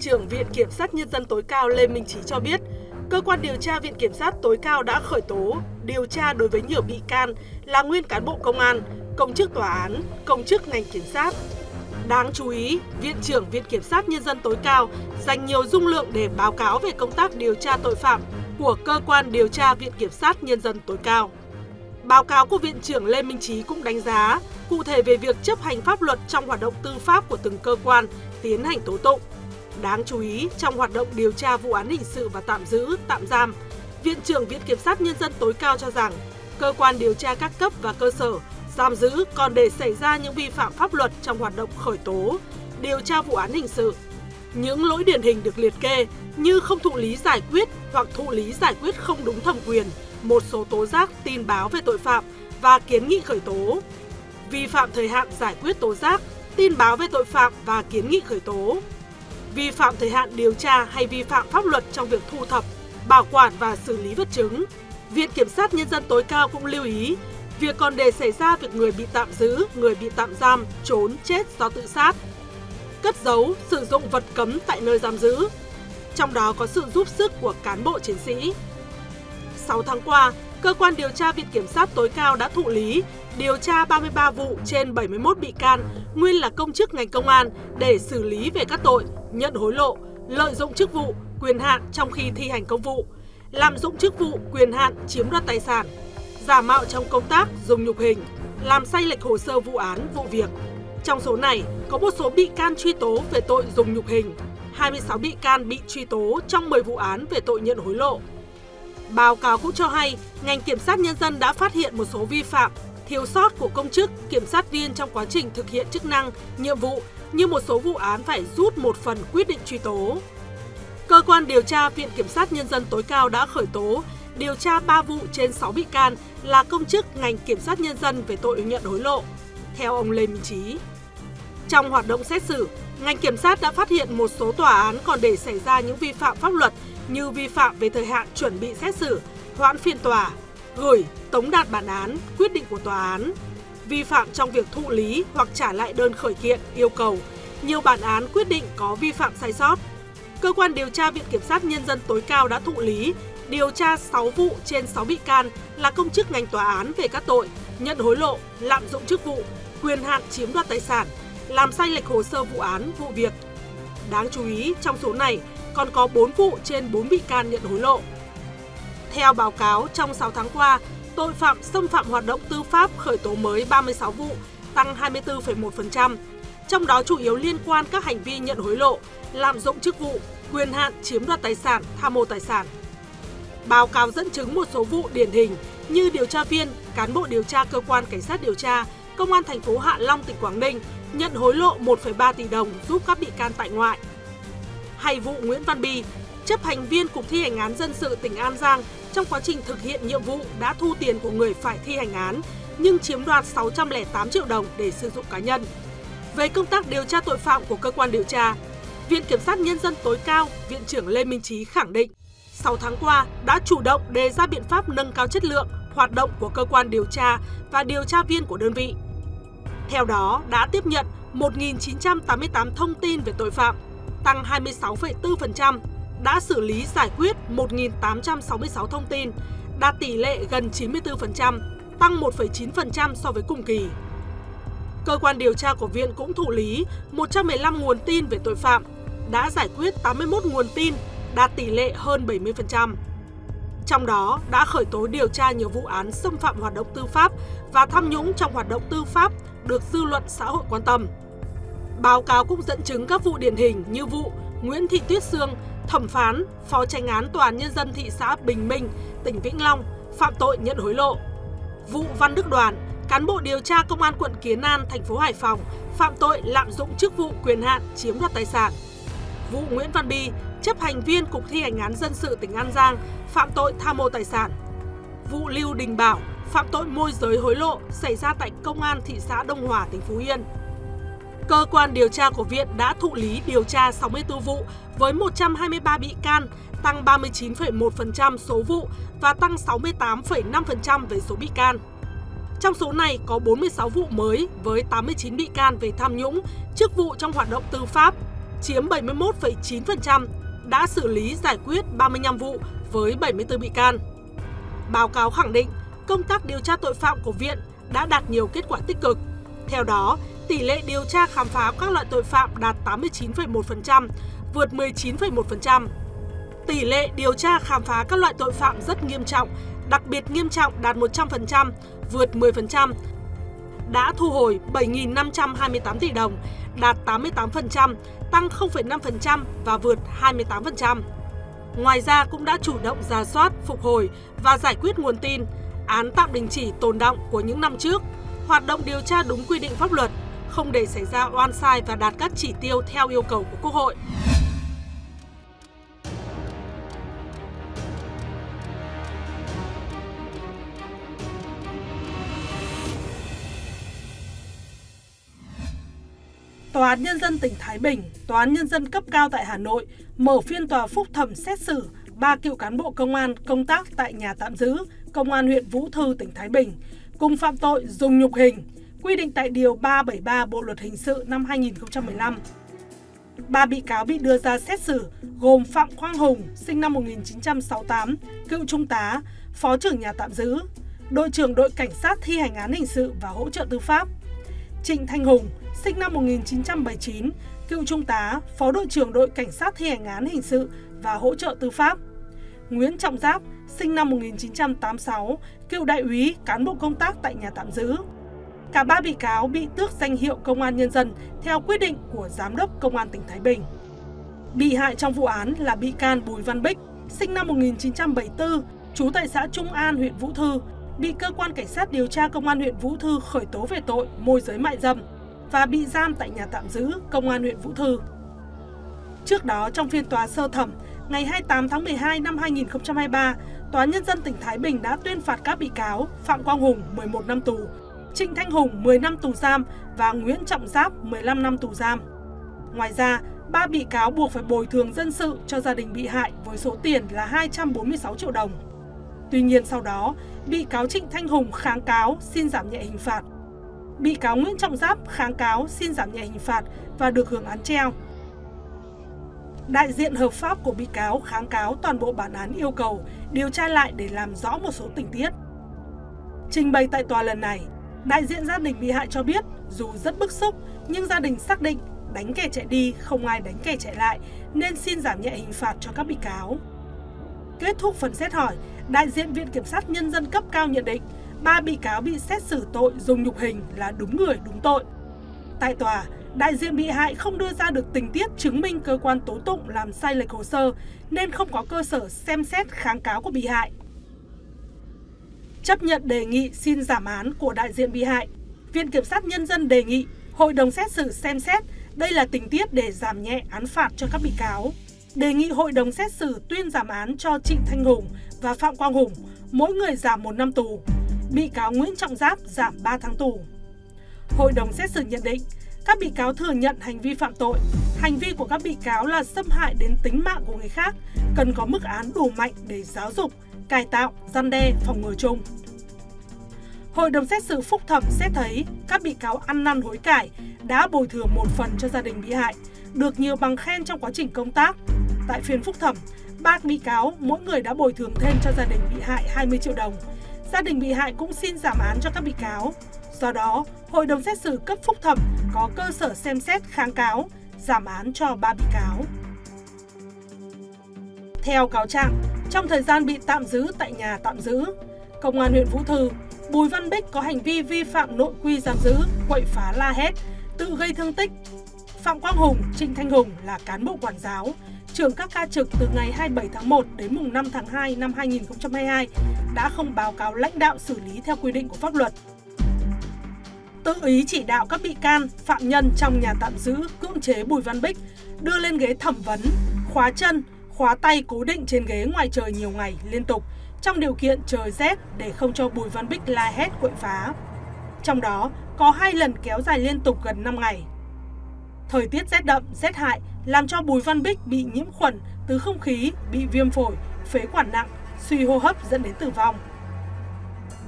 trưởng Viện Kiểm sát Nhân dân tối cao Lê Minh Trí cho biết, cơ quan điều tra Viện Kiểm sát tối cao đã khởi tố, điều tra đối với nhiều bị can là nguyên cán bộ công an, công chức tòa án, công chức ngành kiểm sát. Đáng chú ý, Viện trưởng Viện Kiểm sát Nhân dân tối cao dành nhiều dung lượng để báo cáo về công tác điều tra tội phạm của cơ quan điều tra Viện Kiểm sát Nhân dân tối cao. Báo cáo của Viện trưởng Lê Minh Trí cũng đánh giá cụ thể về việc chấp hành pháp luật trong hoạt động tư pháp của từng cơ quan tiến hành tố tụng. Đáng chú ý, trong hoạt động điều tra vụ án hình sự và tạm giữ, tạm giam, Viện trưởng Viện Kiểm sát Nhân dân tối cao cho rằng cơ quan điều tra các cấp và cơ sở giam giữ còn để xảy ra những vi phạm pháp luật trong hoạt động khởi tố, điều tra vụ án hình sự. Những lỗi điển hình được liệt kê như không thụ lý giải quyết hoặc thụ lý giải quyết không đúng thẩm quyền, một số tố giác tin báo về tội phạm và kiến nghị khởi tố, vi phạm thời hạn giải quyết tố giác, tin báo về tội phạm và kiến nghị khởi tố, vi phạm thời hạn điều tra hay vi phạm pháp luật trong việc thu thập, bảo quản và xử lý vật chứng. Viện Kiểm sát Nhân dân tối cao cũng lưu ý, việc còn để xảy ra việc người bị tạm giữ, người bị tạm giam, trốn, chết do tự sát, cất giấu, sử dụng vật cấm tại nơi giam giữ, trong đó có sự giúp sức của cán bộ chiến sĩ. 6 tháng qua, cơ quan điều tra Viện Kiểm sát tối cao đã thụ lý, điều tra 33 vụ trên 71 bị can, nguyên là công chức ngành công an để xử lý về các tội nhận hối lộ, lợi dụng chức vụ, quyền hạn trong khi thi hành công vụ, lạm dụng chức vụ, quyền hạn chiếm đoạt tài sản, giả mạo trong công tác, dùng nhục hình, làm sai lệch hồ sơ vụ án, vụ việc. Trong số này, có một số bị can truy tố về tội dùng nhục hình, 26 bị can bị truy tố trong 10 vụ án về tội nhận hối lộ. Báo cáo cũng cho hay, ngành kiểm sát nhân dân đã phát hiện một số vi phạm, thiếu sót của công chức, kiểm sát viên trong quá trình thực hiện chức năng, nhiệm vụ như một số vụ án phải rút một phần quyết định truy tố. Cơ quan điều tra Viện Kiểm sát Nhân dân tối cao đã khởi tố, điều tra 3 vụ trên 6 bị can là công chức ngành kiểm sát nhân dân về tội nhận hối lộ, theo ông Lê Minh Trí. Trong hoạt động xét xử, ngành kiểm sát đã phát hiện một số tòa án còn để xảy ra những vi phạm pháp luật như vi phạm về thời hạn chuẩn bị xét xử, hoãn phiên tòa, gửi, tống đạt bản án, quyết định của tòa án, vi phạm trong việc thụ lý hoặc trả lại đơn khởi kiện, yêu cầu, nhiều bản án quyết định có vi phạm sai sót. Cơ quan điều tra Viện Kiểm sát Nhân dân tối cao đã thụ lý, điều tra 6 vụ trên 6 bị can là công chức ngành tòa án về các tội nhận hối lộ, lạm dụng chức vụ, quyền hạn chiếm đoạt tài sản, làm sai lệch hồ sơ vụ án, vụ việc. Đáng chú ý, trong số này còn có 4 vụ trên 4 bị can nhận hối lộ. Theo báo cáo, trong 6 tháng qua, tội phạm xâm phạm hoạt động tư pháp khởi tố mới 36 vụ, tăng 24,1%, trong đó chủ yếu liên quan các hành vi nhận hối lộ, lạm dụng chức vụ, quyền hạn chiếm đoạt tài sản, tham mô tài sản. Báo cáo dẫn chứng một số vụ điển hình như điều tra viên, cán bộ điều tra cơ quan cảnh sát điều tra, công an thành phố Hạ Long tỉnh Quảng Ninh nhận hối lộ 1,3 tỷ đồng giúp các bị can tại ngoại. Hay vụ Nguyễn Văn Bi, chấp hành viên Cục thi hành án dân sự tỉnh An Giang trong quá trình thực hiện nhiệm vụ đã thu tiền của người phải thi hành án nhưng chiếm đoạt 608 triệu đồng để sử dụng cá nhân. Về công tác điều tra tội phạm của cơ quan điều tra, Viện Kiểm sát Nhân dân tối cao, Viện trưởng Lê Minh Trí khẳng định 6 tháng qua đã chủ động đề ra biện pháp nâng cao chất lượng hoạt động của cơ quan điều tra và điều tra viên của đơn vị. Theo đó, đã tiếp nhận 1.988 thông tin về tội phạm, tăng 26,4%, đã xử lý giải quyết 1.866 thông tin, đạt tỷ lệ gần 94%, tăng 1,9% so với cùng kỳ. Cơ quan điều tra của viện cũng thụ lý 115 nguồn tin về tội phạm, đã giải quyết 81 nguồn tin, đạt tỷ lệ hơn 70%. Trong đó đã khởi tố điều tra nhiều vụ án xâm phạm hoạt động tư pháp và tham nhũng trong hoạt động tư pháp được dư luận xã hội quan tâm. Báo cáo cũng dẫn chứng các vụ điển hình như vụ Nguyễn Thị Tuyết Sương, thẩm phán, phó tranh án tòa án nhân dân thị xã Bình Minh, tỉnh Vĩnh Long phạm tội nhận hối lộ. Vụ Văn Đức Đoàn, cán bộ điều tra công an quận Kiến An, thành phố Hải Phòng phạm tội lạm dụng chức vụ quyền hạn chiếm đoạt tài sản. Vụ Nguyễn Văn Bi, chấp hành viên Cục thi hành án dân sự tỉnh An Giang phạm tội tham mô tài sản. Vụ Lưu Đình Bảo phạm tội môi giới hối lộ xảy ra tại công an thị xã Đông Hòa, tỉnh Phú Yên. Cơ quan điều tra của viện đã thụ lý điều tra 64 vụ với 123 bị can, tăng 39,1% số vụ và tăng 68,5% về số bị can. Trong số này có 46 vụ mới với 89 bị can về tham nhũng, chức vụ trong hoạt động tư pháp, chiếm 71,9%, đã xử lý giải quyết 35 vụ với 74 bị can. Báo cáo khẳng định, công tác điều tra tội phạm của viện đã đạt nhiều kết quả tích cực. Theo đó, tỷ lệ điều tra khám phá các loại tội phạm đạt 89,1%, vượt 19,1%. Tỷ lệ điều tra khám phá các loại tội phạm rất nghiêm trọng, đặc biệt nghiêm trọng đạt 100%, vượt 10%. Đã thu hồi 7.528 tỷ đồng, đạt 88%, tăng 0,5% và vượt 28%. Ngoài ra cũng đã chủ động ra soát, phục hồi và giải quyết nguồn tin, án tạm đình chỉ tồn động của những năm trước, hoạt động điều tra đúng quy định pháp luật, không để xảy ra oan sai và đạt các chỉ tiêu theo yêu cầu của Quốc hội. Tòa án Nhân dân tỉnh Thái Bình, Tòa án Nhân dân cấp cao tại Hà Nội mở phiên tòa phúc thẩm xét xử ba cựu cán bộ công an công tác tại nhà tạm giữ Công an huyện Vũ Thư, tỉnh Thái Bình, cùng phạm tội dùng nhục hình, quy định tại Điều 373 Bộ Luật Hình sự năm 2015. Ba bị cáo bị đưa ra xét xử gồm Phạm Quang Hùng, sinh năm 1968, cựu trung tá, phó trưởng nhà tạm giữ, đội trưởng đội cảnh sát thi hành án hình sự và hỗ trợ tư pháp. Trịnh Thanh Hùng, sinh năm 1979, cựu trung tá, phó đội trưởng đội cảnh sát thi hành án hình sự và hỗ trợ tư pháp. Nguyễn Trọng Giáp, sinh năm 1986, cựu đại úy, cán bộ công tác tại nhà tạm giữ. Cả ba bị cáo bị tước danh hiệu công an nhân dân theo quyết định của Giám đốc Công an tỉnh Thái Bình. Bị hại trong vụ án là bị can Bùi Văn Bích, sinh năm 1974, trú tại xã Trung An, huyện Vũ Thư, bị cơ quan cảnh sát điều tra công an huyện Vũ Thư khởi tố về tội môi giới mại dâm và bị giam tại nhà tạm giữ công an huyện Vũ Thư. Trước đó trong phiên tòa sơ thẩm ngày 28 tháng 12 năm 2023, Tòa Nhân dân tỉnh Thái Bình đã tuyên phạt các bị cáo Phạm Quang Hùng 11 năm tù, Trịnh Thanh Hùng 10 năm tù giam và Nguyễn Trọng Giáp 15 năm tù giam. Ngoài ra, ba bị cáo buộc phải bồi thường dân sự cho gia đình bị hại với số tiền là 246 triệu đồng. Tuy nhiên sau đó, bị cáo Trịnh Thanh Hùng kháng cáo xin giảm nhẹ hình phạt. Bị cáo Nguyễn Trọng Giáp kháng cáo xin giảm nhẹ hình phạt và được hưởng án treo. Đại diện hợp pháp của bị cáo kháng cáo toàn bộ bản án yêu cầu điều tra lại để làm rõ một số tình tiết. Trình bày tại tòa lần này, đại diện gia đình bị hại cho biết dù rất bức xúc nhưng gia đình xác định đánh kẻ chạy đi không ai đánh kẻ chạy lại nên xin giảm nhẹ hình phạt cho các bị cáo. Kết thúc phần xét hỏi, đại diện Viện Kiểm sát Nhân dân cấp cao nhận định ba bị cáo bị xét xử tội dùng nhục hình là đúng người đúng tội. Tại tòa, đại diện bị hại không đưa ra được tình tiết chứng minh cơ quan tố tụng làm sai lệch hồ sơ nên không có cơ sở xem xét kháng cáo của bị hại. Chấp nhận đề nghị xin giảm án của đại diện bị hại, Viện Kiểm sát Nhân dân đề nghị Hội đồng xét xử xem xét đây là tình tiết để giảm nhẹ án phạt cho các bị cáo. Đề nghị hội đồng xét xử tuyên giảm án cho Trịnh Thanh Hùng và Phạm Quang Hùng, mỗi người giảm một năm tù. Bị cáo Nguyễn Trọng Giáp giảm 3 tháng tù. Hội đồng xét xử nhận định các bị cáo thừa nhận hành vi phạm tội, hành vi của các bị cáo là xâm hại đến tính mạng của người khác, cần có mức án đủ mạnh để giáo dục, cải tạo, gian đe, phòng ngừa chung. Hội đồng xét xử phúc thẩm xét thấy các bị cáo ăn năn hối cải đã bồi thường một phần cho gia đình bị hại, được nhiều bằng khen trong quá trình công tác. Tại phiên phúc thẩm, ba bị cáo mỗi người đã bồi thường thêm cho gia đình bị hại 20 triệu đồng. Gia đình bị hại cũng xin giảm án cho các bị cáo. Do đó, hội đồng xét xử cấp phúc thẩm có cơ sở xem xét kháng cáo, giảm án cho ba bị cáo. Theo cáo trạng, trong thời gian bị tạm giữ tại nhà tạm giữ, Công an huyện Vũ Thư, Bùi Văn Bích có hành vi vi phạm nội quy giam giữ, quậy phá la hét, tự gây thương tích. Phạm Quang Hùng, Trịnh Thanh Hùng là cán bộ quản giáo, trưởng các ca trực từ ngày 27 tháng 1 đến mùng 5 tháng 2 năm 2022 đã không báo cáo lãnh đạo xử lý theo quy định của pháp luật. Tự ý chỉ đạo các bị can, phạm nhân trong nhà tạm giữ cưỡng chế Bùi Văn Bích đưa lên ghế thẩm vấn, khóa chân, khóa tay cố định trên ghế ngoài trời nhiều ngày liên tục trong điều kiện trời rét để không cho Bùi Văn Bích la hét quậy phá. Trong đó có hai lần kéo dài liên tục gần 5 ngày. Thời tiết rét đậm, rét hại làm cho Bùi Văn Bích bị nhiễm khuẩn từ không khí, bị viêm phổi, phế quản nặng, suy hô hấp dẫn đến tử vong.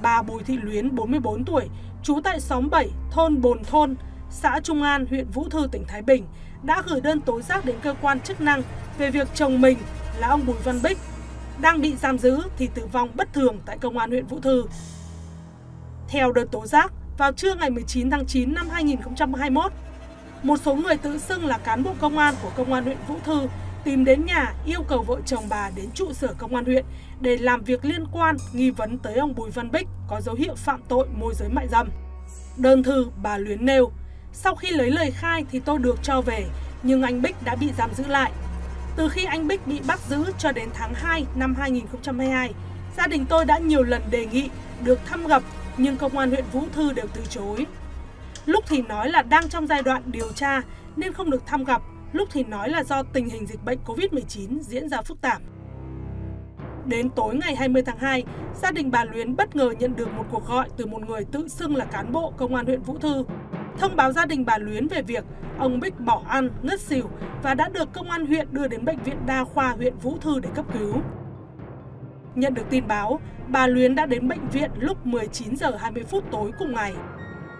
Bà Bùi Thị Luyến, 44 tuổi, trú tại xóm 7, thôn Bồn Thôn, xã Trung An, huyện Vũ Thư, tỉnh Thái Bình đã gửi đơn tố giác đến cơ quan chức năng về việc chồng mình là ông Bùi Văn Bích đang bị giam giữ thì tử vong bất thường tại công an huyện Vũ Thư. Theo đơn tố giác, vào trưa ngày 19 tháng 9 năm 2021, một số người tự xưng là cán bộ công an của công an huyện Vũ Thư tìm đến nhà yêu cầu vợ chồng bà đến trụ sở công an huyện để làm việc liên quan nghi vấn tới ông Bùi Văn Bích có dấu hiệu phạm tội môi giới mại dâm. Đơn thư bà Luyến nêu, sau khi lấy lời khai thì tôi được cho về, nhưng anh Bích đã bị giam giữ lại. Từ khi anh Bích bị bắt giữ cho đến tháng 2 năm 2022, gia đình tôi đã nhiều lần đề nghị được thăm gặp nhưng công an huyện Vũ Thư đều từ chối. Lúc thì nói là đang trong giai đoạn điều tra nên không được thăm gặp, lúc thì nói là do tình hình dịch bệnh Covid-19 diễn ra phức tạp. Đến tối ngày 20 tháng 2, gia đình bà Luyến bất ngờ nhận được một cuộc gọi từ một người tự xưng là cán bộ công an huyện Vũ Thư. Thông báo gia đình bà Luyến về việc ông Bích bỏ ăn, ngất xỉu và đã được công an huyện đưa đến bệnh viện đa khoa huyện Vũ Thư để cấp cứu. Nhận được tin báo, bà Luyến đã đến bệnh viện lúc 19 giờ 20 phút tối cùng ngày.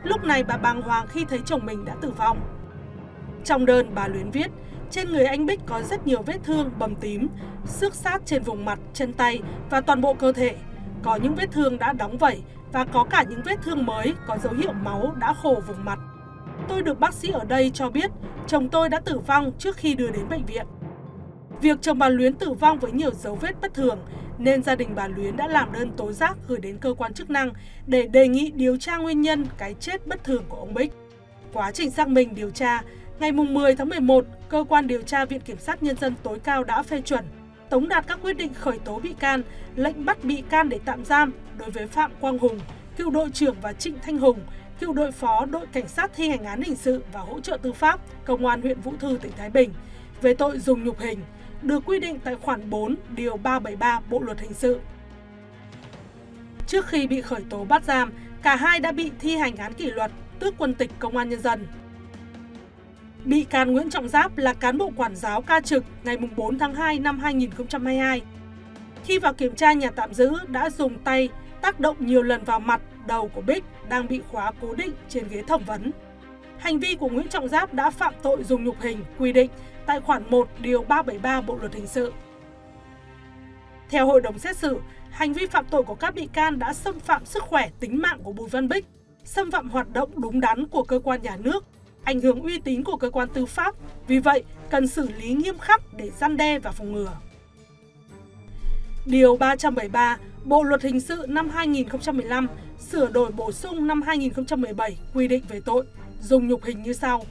Lúc này bà bàng hoàng khi thấy chồng mình đã tử vong. Trong đơn bà Luyến viết, trên người anh Bích có rất nhiều vết thương bầm tím, xước sát trên vùng mặt, chân tay và toàn bộ cơ thể. Có những vết thương đã đóng vẩy và có cả những vết thương mới có dấu hiệu máu đã khô vùng mặt. Tôi được bác sĩ ở đây cho biết chồng tôi đã tử vong trước khi đưa đến bệnh viện. Việc chồng bà Luyến tử vong với nhiều dấu vết bất thường nên gia đình bà Luyến đã làm đơn tố giác gửi đến cơ quan chức năng để đề nghị điều tra nguyên nhân cái chết bất thường của ông Bích. Quá trình xác minh điều tra, ngày 10 tháng 11, cơ quan điều tra Viện Kiểm sát Nhân dân tối cao đã phê chuẩn tống đạt các quyết định khởi tố bị can, lệnh bắt bị can để tạm giam đối với Phạm Quang Hùng, cựu đội trưởng và Trịnh Thanh Hùng, cựu đội phó đội cảnh sát thi hành án hình sự và hỗ trợ tư pháp, công an huyện Vũ Thư tỉnh Thái Bình về tội dùng nhục hình, được quy định tại khoản 4 điều 373 Bộ luật hình sự. Trước khi bị khởi tố bắt giam, cả hai đã bị thi hành án kỷ luật, tước quân tịch công an nhân dân. Bị can Nguyễn Trọng Giáp là cán bộ quản giáo ca trực ngày 4 tháng 2 năm 2022. Khi vào kiểm tra nhà tạm giữ đã dùng tay tác động nhiều lần vào mặt, đầu của Bích đang bị khóa cố định trên ghế thẩm vấn. Hành vi của Nguyễn Trọng Giáp đã phạm tội dùng nhục hình quy định tại khoản 1 điều 373 Bộ luật hình sự. Theo hội đồng xét xử, hành vi phạm tội của các bị can đã xâm phạm sức khỏe tính mạng của Bùi Văn Bích, xâm phạm hoạt động đúng đắn của cơ quan nhà nước, ảnh hưởng uy tín của cơ quan tư pháp, vì vậy cần xử lý nghiêm khắc để gian đe và phòng ngừa. Điều 373 Bộ luật hình sự năm 2015 sửa đổi bổ sung năm 2017 quy định về tội dùng nhục hình như sau.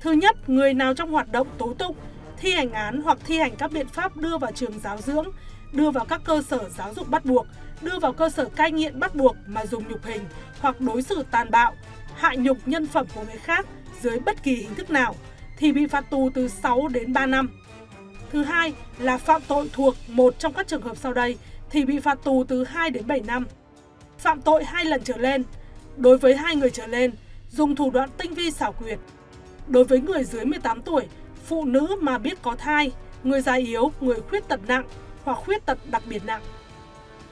Thứ nhất, người nào trong hoạt động tố tụng, thi hành án hoặc thi hành các biện pháp đưa vào trường giáo dưỡng, đưa vào các cơ sở giáo dục bắt buộc, đưa vào cơ sở cai nghiện bắt buộc mà dùng nhục hình hoặc đối xử tàn bạo, hại nhục nhân phẩm của người khác dưới bất kỳ hình thức nào thì bị phạt tù từ 6 đến 3 năm. Thứ hai là phạm tội thuộc một trong các trường hợp sau đây thì bị phạt tù từ 2 đến 7 năm. Phạm tội hai lần trở lên, đối với hai người trở lên, dùng thủ đoạn tinh vi xảo quyệt. Đối với người dưới 18 tuổi, phụ nữ mà biết có thai, người già yếu, người khuyết tật nặng hoặc khuyết tật đặc biệt nặng.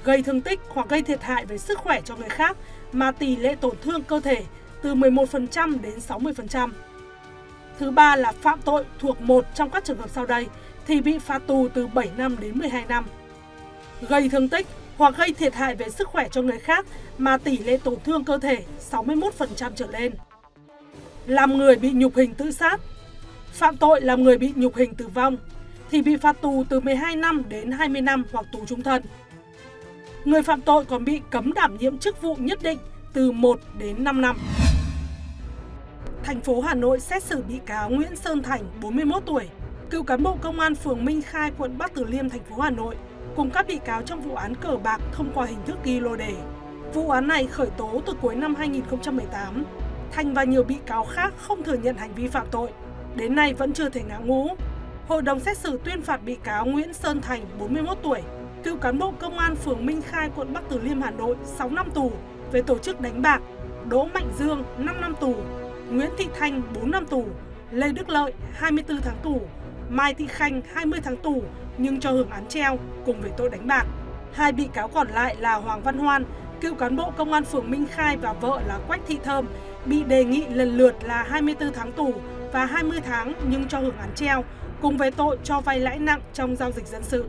Gây thương tích hoặc gây thiệt hại về sức khỏe cho người khác mà tỷ lệ tổn thương cơ thể từ 11% đến 60%. Thứ ba là phạm tội thuộc một trong các trường hợp sau đây thì bị phạt tù từ 7 năm đến 12 năm. Gây thương tích hoặc gây thiệt hại về sức khỏe cho người khác mà tỷ lệ tổn thương cơ thể 61% trở lên. Làm người bị nhục hình tự sát. Phạm tội làm người bị nhục hình tử vong thì bị phạt tù từ 12 năm đến 20 năm hoặc tù trung thân. Người phạm tội còn bị cấm đảm nhiệm chức vụ nhất định từ 1 đến 5 năm. Thành phố Hà Nội xét xử bị cáo Nguyễn Sơn Thành, 41 tuổi, cựu cán bộ công an phường Minh Khai, quận Bắc Từ Liêm, thành phố Hà Nội, cùng các bị cáo trong vụ án cờ bạc thông qua hình thức ghi lô đề. Vụ án này khởi tố từ cuối năm 2018. Thành và nhiều bị cáo khác không thừa nhận hành vi phạm tội. Đến nay vẫn chưa thể ngã ngũ. Hội đồng xét xử tuyên phạt bị cáo Nguyễn Sơn Thành, 41 tuổi, cựu cán bộ công an phường Minh Khai, quận Bắc Từ Liêm, Hà Nội, 6 năm tù về tổ chức đánh bạc, Đỗ Mạnh Dương, 5 năm tù, Nguyễn Thị Thanh, 4 năm tù, Lê Đức Lợi, 24 tháng tù, Mai Thị Khanh, 20 tháng tù nhưng cho hưởng án treo cùng về tội đánh bạc. Hai bị cáo còn lại là Hoàng Văn Hoan, cựu cán bộ công an phường Minh Khai và vợ là Quách Thị Thơm bị đề nghị lần lượt là 24 tháng tù và 20 tháng nhưng cho hưởng án treo cùng về tội cho vay lãi nặng trong giao dịch dân sự.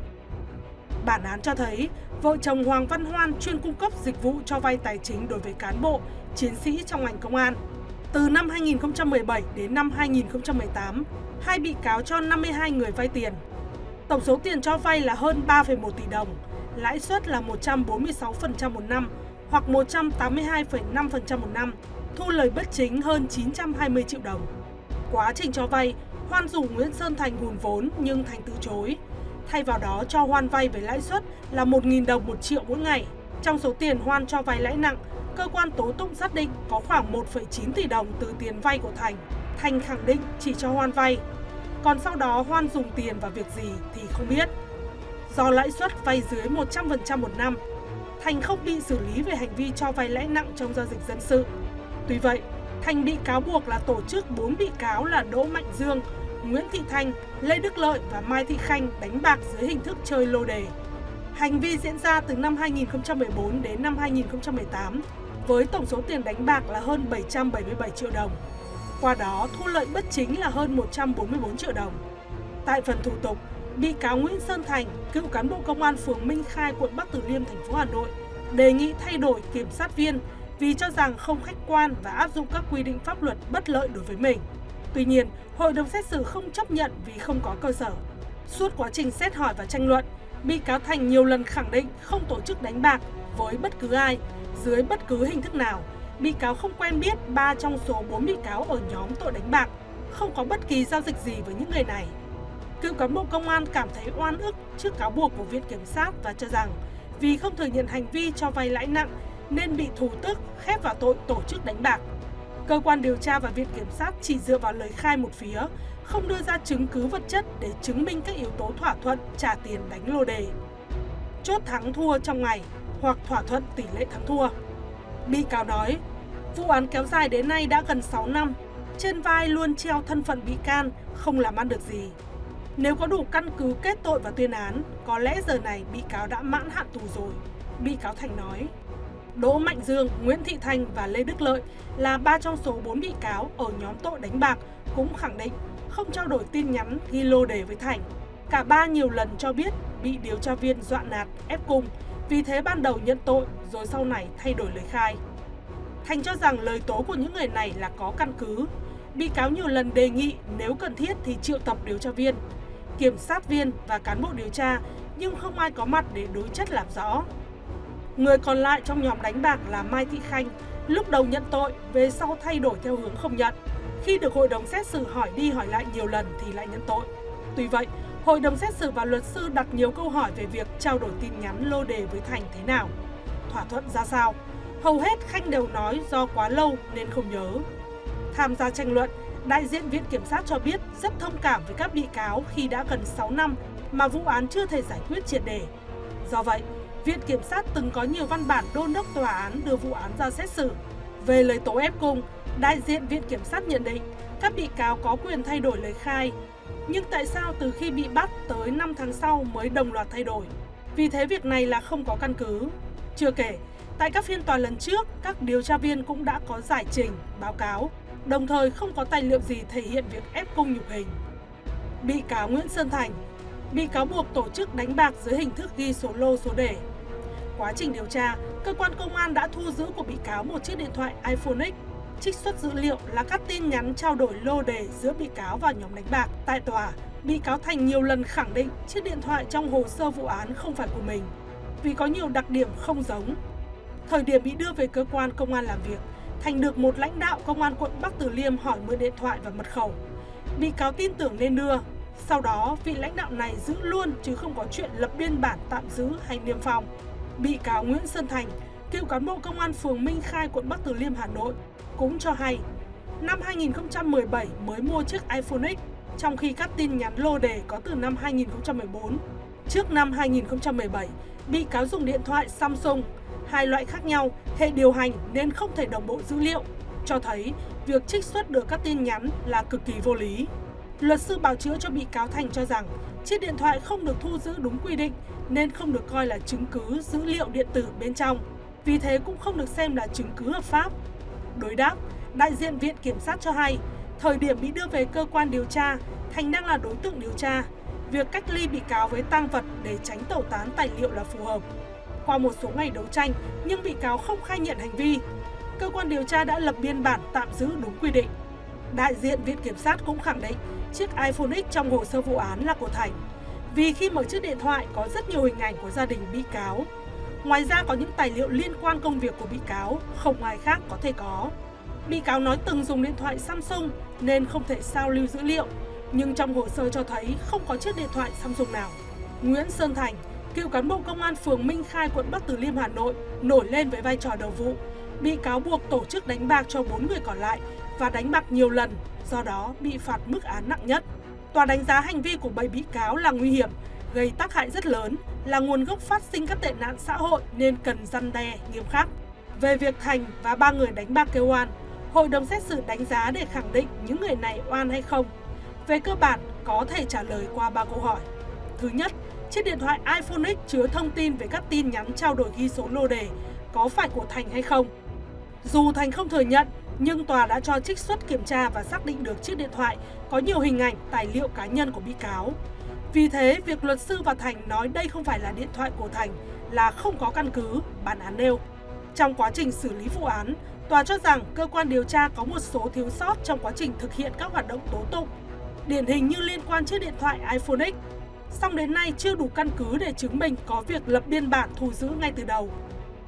Bản án cho thấy vợ chồng Hoàng Văn Hoan chuyên cung cấp dịch vụ cho vay tài chính đối với cán bộ, chiến sĩ trong ngành công an. Từ năm 2017 đến năm 2018, hai bị cáo cho 52 người vay tiền. Tổng số tiền cho vay là hơn 3,1 tỷ đồng, lãi suất là 146% một năm hoặc 182,5% một năm, thu lời bất chính hơn 920 triệu đồng. Quá trình cho vay, Hoan rủ Nguyễn Sơn Thành hùn vốn nhưng Thành từ chối. Thay vào đó cho Hoan vay với lãi suất là 1.000 đồng một triệu mỗi ngày. Trong số tiền Hoan cho vay lãi nặng, cơ quan tố tụng xác định có khoảng 1,9 tỷ đồng từ tiền vay của Thành. Thành khẳng định chỉ cho Hoan vay. Còn sau đó Hoan dùng tiền vào việc gì thì không biết. Do lãi suất vay dưới 100% một năm, Thành không bị xử lý về hành vi cho vay lãi nặng trong giao dịch dân sự. Tuy vậy, Thành bị cáo buộc là tổ chức 4 bị cáo là Đỗ Mạnh Dương, Nguyễn Thị Thanh, Lê Đức Lợi và Mai Thị Khanh đánh bạc dưới hình thức chơi lô đề. Hành vi diễn ra từ năm 2014 đến năm 2018 với tổng số tiền đánh bạc là hơn 777 triệu đồng. Qua đó thu lợi bất chính là hơn 144 triệu đồng. Tại phần thủ tục, bị cáo Nguyễn Sơn Thành, cựu cán bộ công an phường Minh Khai, quận Bắc Từ Liêm, thành phố Hà Nội, đề nghị thay đổi kiểm sát viên vì cho rằng không khách quan và áp dụng các quy định pháp luật bất lợi đối với mình. Tuy nhiên, hội đồng xét xử không chấp nhận vì không có cơ sở. Suốt quá trình xét hỏi và tranh luận, bị cáo Thành nhiều lần khẳng định không tổ chức đánh bạc với bất cứ ai, dưới bất cứ hình thức nào. Bị cáo không quen biết ba trong số bốn bị cáo ở nhóm tội đánh bạc, không có bất kỳ giao dịch gì với những người này. Cựu cán bộ công an cảm thấy oan ức trước cáo buộc của Viện Kiểm sát và cho rằng vì không thừa nhận hành vi cho vay lãi nặng nên bị thủ tức khép vào tội tổ chức đánh bạc. Cơ quan điều tra và viện kiểm sát chỉ dựa vào lời khai một phía, không đưa ra chứng cứ vật chất để chứng minh các yếu tố thỏa thuận trả tiền đánh lô đề. Chốt thắng thua trong ngày hoặc thỏa thuận tỷ lệ thắng thua. Bị cáo nói, vụ án kéo dài đến nay đã gần 6 năm, trên vai luôn treo thân phận bị can, không làm ăn được gì. Nếu có đủ căn cứ kết tội và tuyên án, có lẽ giờ này bị cáo đã mãn hạn tù rồi. Bị cáo Thành nói. Đỗ Mạnh Dương, Nguyễn Thị Thanh và Lê Đức Lợi là ba trong số 4 bị cáo ở nhóm tội đánh bạc cũng khẳng định không trao đổi tin nhắn ghi lô đề với Thành. Cả ba nhiều lần cho biết bị điều tra viên dọa nạt, ép cung, vì thế ban đầu nhận tội rồi sau này thay đổi lời khai. Thành cho rằng lời tố của những người này là có căn cứ. Bị cáo nhiều lần đề nghị nếu cần thiết thì triệu tập điều tra viên, kiểm sát viên và cán bộ điều tra nhưng không ai có mặt để đối chất làm rõ. Người còn lại trong nhóm đánh bạc là Mai Thị Khanh, lúc đầu nhận tội, về sau thay đổi theo hướng không nhận. Khi được hội đồng xét xử hỏi đi hỏi lại nhiều lần thì lại nhận tội. Tuy vậy, hội đồng xét xử và luật sư đặt nhiều câu hỏi về việc trao đổi tin nhắn lô đề với Thành thế nào, thỏa thuận ra sao. Hầu hết Khanh đều nói do quá lâu nên không nhớ. Tham gia tranh luận, đại diện viện kiểm sát cho biết rất thông cảm với các bị cáo khi đã gần 6 năm mà vụ án chưa thể giải quyết triệt đề. Do vậy, Viện Kiểm sát từng có nhiều văn bản đôn đốc tòa án đưa vụ án ra xét xử. Về lời tố ép cung, đại diện Viện Kiểm sát nhận định các bị cáo có quyền thay đổi lời khai. Nhưng tại sao từ khi bị bắt tới 5 tháng sau mới đồng loạt thay đổi? Vì thế việc này là không có căn cứ. Chưa kể, tại các phiên tòa lần trước, các điều tra viên cũng đã có giải trình, báo cáo, đồng thời không có tài liệu gì thể hiện việc ép cung nhục hình. Bị cáo Nguyễn Sơn Thành bị cáo buộc tổ chức đánh bạc dưới hình thức ghi số lô số đề Quá trình điều tra, cơ quan công an đã thu giữ của bị cáo một chiếc điện thoại iPhone X. Trích xuất dữ liệu là các tin nhắn trao đổi lô đề giữa bị cáo và nhóm đánh bạc. Tại tòa, bị cáo Thành nhiều lần khẳng định chiếc điện thoại trong hồ sơ vụ án không phải của mình vì có nhiều đặc điểm không giống. Thời điểm bị đưa về cơ quan công an làm việc, Thành được một lãnh đạo công an quận Bắc Từ Liêm hỏi mượn điện thoại và mật khẩu. Bị cáo tin tưởng nên đưa. Sau đó, vị lãnh đạo này giữ luôn chứ không có chuyện lập biên bản tạm giữ hay niêm phong. Bị cáo Nguyễn Sơn Thành, cựu cán bộ công an phường Minh Khai, quận Bắc Từ Liêm, Hà Nội, cũng cho hay, năm 2017 mới mua chiếc iPhone X, trong khi các tin nhắn lô đề có từ năm 2014. Trước năm 2017, bị cáo dùng điện thoại Samsung, hai loại khác nhau, hệ điều hành nên không thể đồng bộ dữ liệu, cho thấy việc trích xuất được các tin nhắn là cực kỳ vô lý. Luật sư bào chữa cho bị cáo Thành cho rằng chiếc điện thoại không được thu giữ đúng quy định nên không được coi là chứng cứ dữ liệu điện tử bên trong. vì thế cũng không được xem là chứng cứ hợp pháp. Đối đáp, đại diện viện kiểm sát cho hay, thời điểm bị đưa về cơ quan điều tra, Thành đang là đối tượng điều tra. Việc cách ly bị cáo với tang vật để tránh tẩu tán tài liệu là phù hợp. Qua một số ngày đấu tranh, nhưng bị cáo không khai nhận hành vi. Cơ quan điều tra đã lập biên bản tạm giữ đúng quy định. Đại diện viện kiểm sát cũng khẳng định chiếc iPhone X trong hồ sơ vụ án là của Thành. Vì khi mở chiếc điện thoại có rất nhiều hình ảnh của gia đình bị cáo. Ngoài ra có những tài liệu liên quan công việc của bị cáo, không ai khác có thể có. Bị cáo nói từng dùng điện thoại Samsung nên không thể sao lưu dữ liệu, nhưng trong hồ sơ cho thấy không có chiếc điện thoại Samsung nào. Nguyễn Sơn Thành, cựu cán bộ công an phường Minh Khai quận Bắc Từ Liêm Hà Nội nổi lên với vai trò đầu vụ, bị cáo buộc tổ chức đánh bạc cho bốn người còn lại và đánh bạc nhiều lần, do đó bị phạt mức án nặng nhất. Tòa đánh giá hành vi của bảy bị cáo là nguy hiểm, gây tác hại rất lớn, là nguồn gốc phát sinh các tệ nạn xã hội nên cần răn đe nghiêm khắc. Về việc Thành và ba người đánh bạc kêu oan, hội đồng xét xử đánh giá để khẳng định những người này oan hay không. Về cơ bản, có thể trả lời qua ba câu hỏi. Thứ nhất, chiếc điện thoại iPhone X chứa thông tin về các tin nhắn trao đổi ghi số lô đề có phải của Thành hay không. Dù Thành không thừa nhận, nhưng tòa đã cho trích xuất kiểm tra và xác định được chiếc điện thoại có nhiều hình ảnh, tài liệu cá nhân của bị cáo. Vì thế, việc luật sư và Thành nói đây không phải là điện thoại của Thành là không có căn cứ, bản án nêu. Trong quá trình xử lý vụ án, tòa cho rằng cơ quan điều tra có một số thiếu sót trong quá trình thực hiện các hoạt động tố tụng. Điển hình như liên quan chiếc điện thoại iPhone X, song đến nay chưa đủ căn cứ để chứng minh có việc lập biên bản thu giữ ngay từ đầu.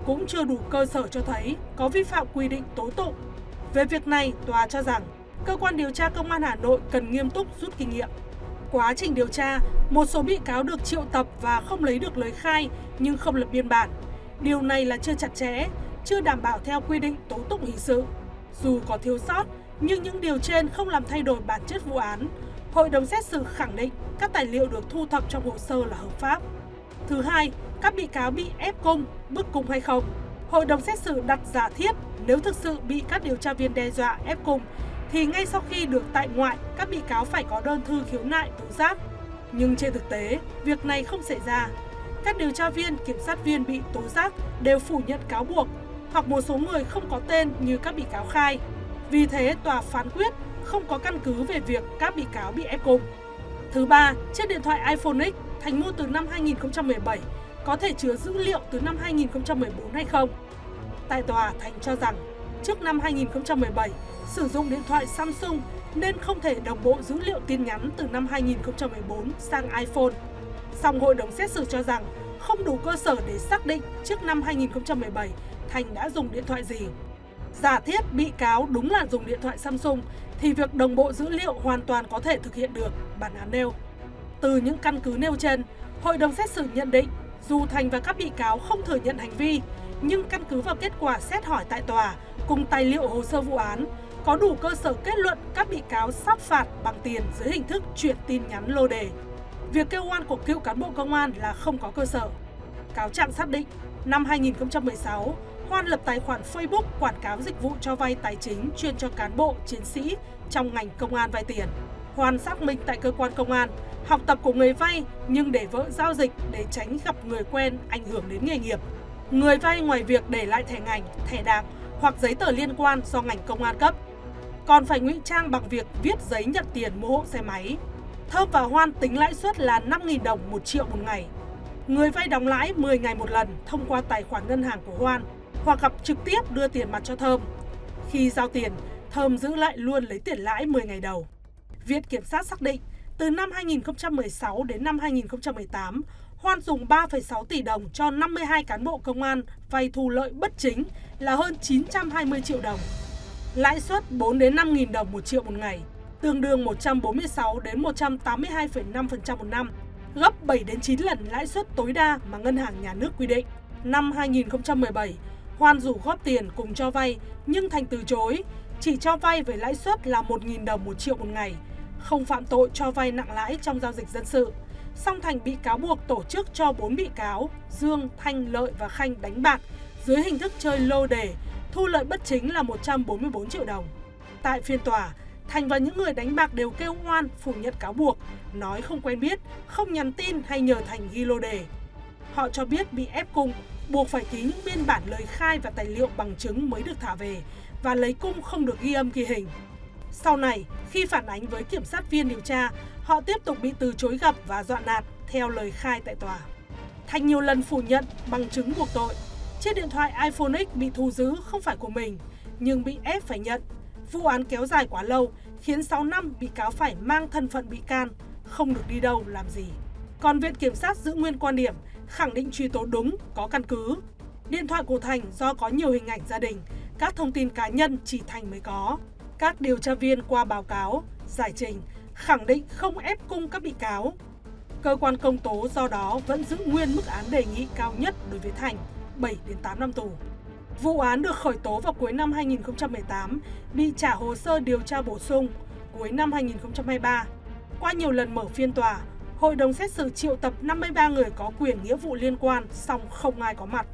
Cũng chưa đủ cơ sở cho thấy có vi phạm quy định tố tụng. Về việc này, tòa cho rằng cơ quan điều tra công an Hà Nội cần nghiêm túc rút kinh nghiệm. Quá trình điều tra, một số bị cáo được triệu tập và không lấy được lời khai nhưng không lập biên bản. Điều này là chưa chặt chẽ, chưa đảm bảo theo quy định tố tụng hình sự. Dù có thiếu sót, nhưng những điều trên không làm thay đổi bản chất vụ án. Hội đồng xét xử khẳng định các tài liệu được thu thập trong hồ sơ là hợp pháp. Thứ hai, các bị cáo bị ép cung, bức cung hay không. Hội đồng xét xử đặt giả thiết nếu thực sự bị các điều tra viên đe dọa ép cung thì ngay sau khi được tại ngoại, các bị cáo phải có đơn thư khiếu nại tố giác. Nhưng trên thực tế, việc này không xảy ra. Các điều tra viên, kiểm sát viên bị tố giác đều phủ nhận cáo buộc, hoặc một số người không có tên như các bị cáo khai. Vì thế, tòa phán quyết không có căn cứ về việc các bị cáo bị ép cung. Thứ ba, chiếc điện thoại iPhone X thành mua từ năm 2017 có thể chứa dữ liệu từ năm 2014 hay không? Tại tòa, Thành cho rằng trước năm 2017 sử dụng điện thoại Samsung nên không thể đồng bộ dữ liệu tin nhắn từ năm 2014 sang iPhone. Song hội đồng xét xử cho rằng không đủ cơ sở để xác định trước năm 2017 Thành đã dùng điện thoại gì. Giả thiết bị cáo đúng là dùng điện thoại Samsung thì việc đồng bộ dữ liệu hoàn toàn có thể thực hiện được, bản án nêu. Từ những căn cứ nêu trên, hội đồng xét xử nhận định dù Thành và các bị cáo không thừa nhận hành vi, nhưng căn cứ vào kết quả xét hỏi tại tòa cùng tài liệu hồ sơ vụ án, có đủ cơ sở kết luận các bị cáo sát phạt bằng tiền dưới hình thức chuyển tin nhắn lô đề. Việc kêu oan của cựu cán bộ công an là không có cơ sở. Cáo trạng xác định, năm 2016, Hoan lập tài khoản Facebook quảng cáo dịch vụ cho vay tài chính chuyên cho cán bộ, chiến sĩ trong ngành công an vay tiền. Hoan xác minh tại cơ quan công an, học tập của người vay nhưng để vỡ giao dịch để tránh gặp người quen ảnh hưởng đến nghề nghiệp. Người vay ngoài việc để lại thẻ ngành, thẻ đạc hoặc giấy tờ liên quan do ngành công an cấp, còn phải ngụy trang bằng việc viết giấy nhận tiền mua hộ xe máy. Thơm và Hoan tính lãi suất là 5.000 đồng một triệu một ngày. Người vay đóng lãi 10 ngày một lần thông qua tài khoản ngân hàng của Hoan hoặc gặp trực tiếp đưa tiền mặt cho Thơm. Khi giao tiền, Thơm giữ lại luôn lấy tiền lãi 10 ngày đầu. Viện Kiểm sát xác định, từ năm 2016 đến năm 2018, Hoan dùng 3,6 tỷ đồng cho 52 cán bộ công an vay thu lợi bất chính là hơn 920 triệu đồng. Lãi suất 4 đến 5 nghìn đồng một triệu một ngày, tương đương 146 đến 182,5% một năm, gấp 7 đến 9 lần lãi suất tối đa mà ngân hàng nhà nước quy định. Năm 2017, Hoan rủ góp tiền cùng cho vay nhưng Thành từ chối, chỉ cho vay với lãi suất là 1.000 đồng một triệu một ngày, không phạm tội cho vay nặng lãi trong giao dịch dân sự. Song Thành bị cáo buộc tổ chức cho bốn bị cáo Dương, Thanh, Lợi và Khanh đánh bạc dưới hình thức chơi lô đề, thu lợi bất chính là 144 triệu đồng. Tại phiên tòa, Thành và những người đánh bạc đều kêu oan phủ nhận cáo buộc, nói không quen biết, không nhắn tin hay nhờ Thành ghi lô đề. Họ cho biết bị ép cung, buộc phải ký những biên bản lời khai và tài liệu bằng chứng mới được thả về và lấy cung không được ghi âm ghi hình. Sau này, khi phản ánh với kiểm sát viên điều tra, họ tiếp tục bị từ chối gặp và dọa nạt theo lời khai tại tòa. Thành nhiều lần phủ nhận bằng chứng buộc tội. Chiếc điện thoại iPhone X bị thu giữ không phải của mình, nhưng bị ép phải nhận. Vụ án kéo dài quá lâu, khiến 6 năm bị cáo phải mang thân phận bị can, không được đi đâu làm gì. Còn Viện Kiểm sát giữ nguyên quan điểm, khẳng định truy tố đúng, có căn cứ. Điện thoại của Thành do có nhiều hình ảnh gia đình, các thông tin cá nhân chỉ Thành mới có. Các điều tra viên qua báo cáo, giải trình, khẳng định không ép cung các bị cáo. Cơ quan công tố do đó vẫn giữ nguyên mức án đề nghị cao nhất đối với Thành, bảy tám năm tù. Vụ án được khởi tố vào cuối năm hai nghìn một mươi tám, bị trả hồ sơ điều tra bổ sung cuối năm hai nghìn hai mươi ba. Qua nhiều lần mở phiên tòa, hội đồng xét xử triệu tập 53 người có quyền nghĩa vụ liên quan, song không ai có mặt.